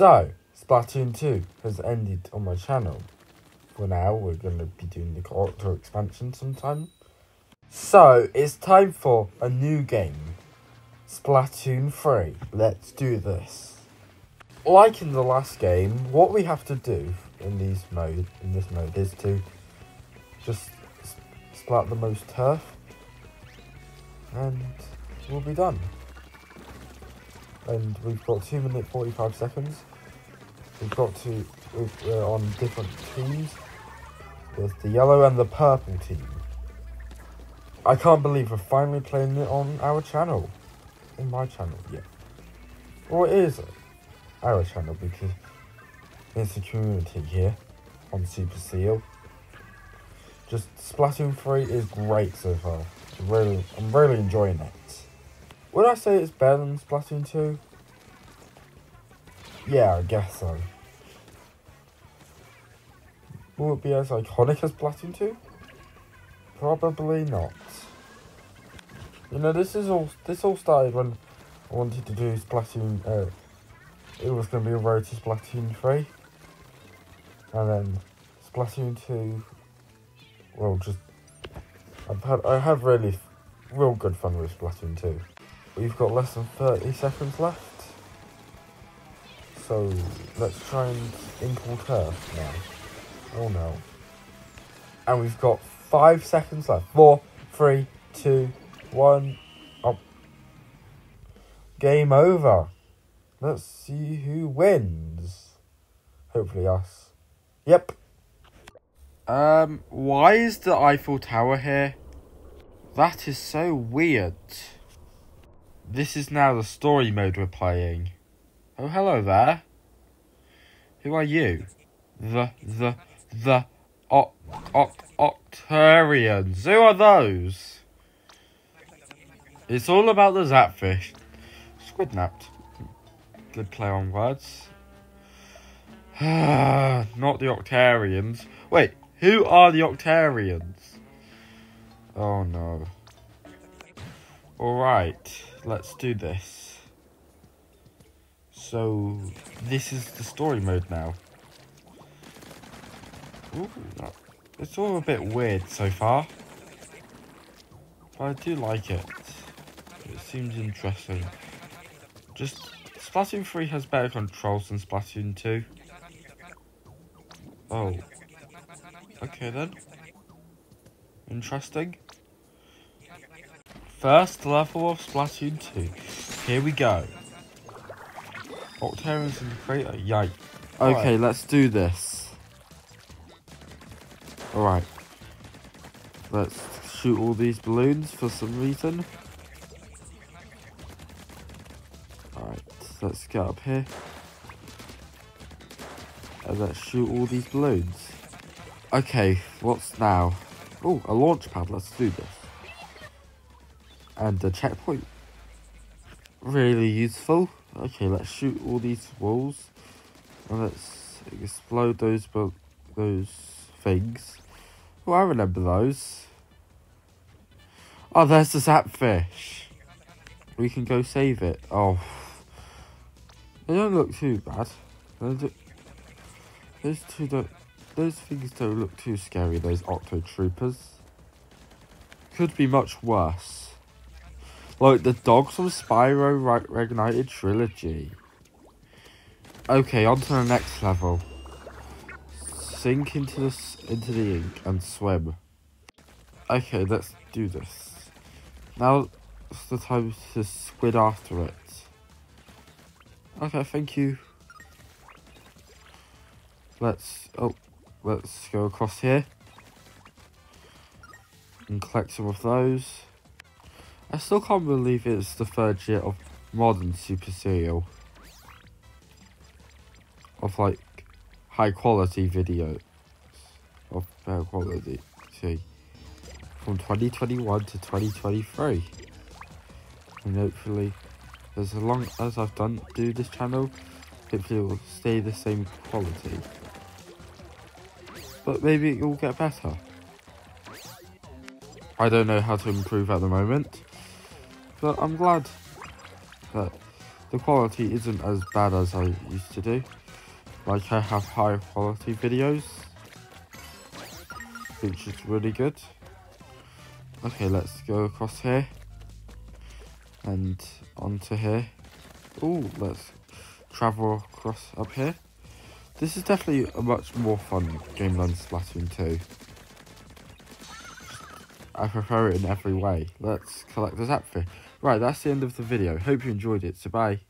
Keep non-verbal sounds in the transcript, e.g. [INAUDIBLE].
So, Splatoon 2 has ended on my channel. For now, we're going to be doing the character expansion sometime. So, it's time for a new game. Splatoon 3. Let's do this. Like in the last game, what we have to do in these mode in this mode is to just splat the most turf and we'll be done. And we've got 2 minutes 45 seconds. We've got to, we're on different teams. There's the yellow and the purple team. I can't believe we're finally playing it on our channel. In my channel, yeah. Or it is our channel because it's a community here on Super Seal. Just Splatoon 3 is great so far. Really, I'm really enjoying it. Would I say it's better than Splatoon 2? Yeah, I guess so. Will it be as iconic as Splatoon 2? Probably not. You know, this is all. This all started when I wanted to do Splatoon. Uh, it was going to be a road to Splatoon 3, and then Splatoon 2. Well, just I've had I have really real good fun with Splatoon 2. We've got less than 30 seconds left. So let's try and import her now. Oh no. And we've got five seconds left. Four, three, two, one. Oh. Game over. Let's see who wins. Hopefully us. Yep. Um, why is the Eiffel Tower here? That is so weird. This is now the story mode we're playing. Oh, hello there. Who are you? The, the, the, Oct, Oct, Octarians. Who are those? It's all about the Zapfish. Squidnapped. Good play on words. [SIGHS] Not the Octarians. Wait, who are the Octarians? Oh no. Alright, let's do this. So, this is the story mode now. Ooh, it's all a bit weird so far. But I do like it. It seems interesting. Just, Splatoon 3 has better controls than Splatoon 2. Oh. Okay then. Interesting. First level of Splatoon 2. Here we go. Octarians in the crater. Yike. Okay, right. let's do this. Alright. Let's shoot all these balloons for some reason. Alright, let's get up here. And let's shoot all these balloons. Okay, what's now? Oh, a launch pad. Let's do this. And the checkpoint. Really useful. Okay, let's shoot all these walls. And let's explode those those things. Oh, I remember those. Oh, there's the zapfish. We can go save it. Oh. They don't look too bad. Those two don't... Those things don't look too scary, those Octo Troopers. Could be much worse. Like the dogs from Spyro right Reignited Trilogy. Okay, on to the next level. Sink into the into the ink and swim. Okay, let's do this. Now it's the time to squid after it. Okay, thank you. Let's oh let's go across here and collect some of those. I still can't believe it's the third year of modern Super Seal. Of like high quality videos. Of better quality. See. From 2021 to 2023. And hopefully, as long as I've done do this channel, hopefully it will stay the same quality. But maybe it will get better. I don't know how to improve at the moment. But I'm glad that the quality isn't as bad as I used to do. Like I have high quality videos, which is really good. Okay, let's go across here and onto here. Oh, let's travel across up here. This is definitely a much more fun game than Splatoon 2. I prefer it in every way. Let's collect this outfit. Right, that's the end of the video. Hope you enjoyed it. So bye.